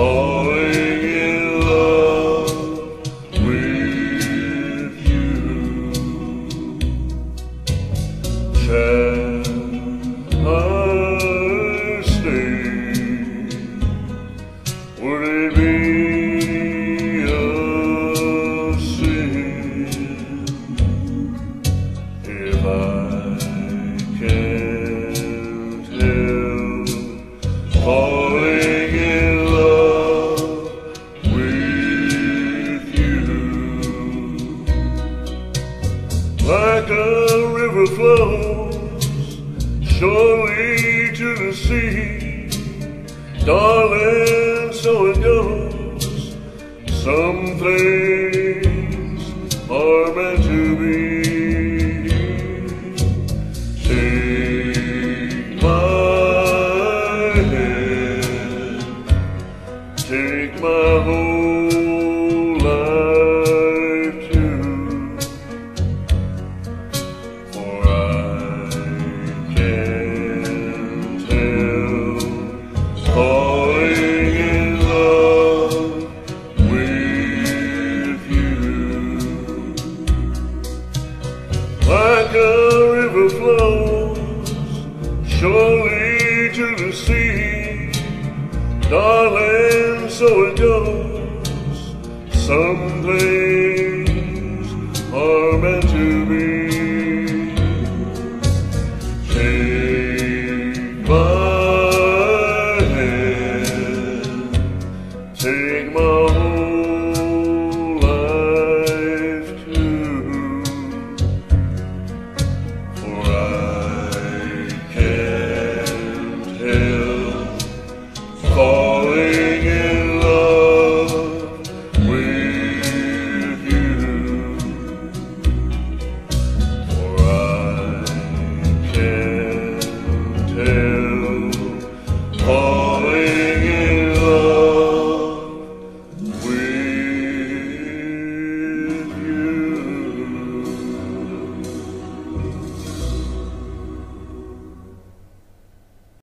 Oh. like a river flows surely to the sea. Darling, so it goes. Some things are meant to be. Like a river flows surely to the sea, darling, so it goes. Some things are meant for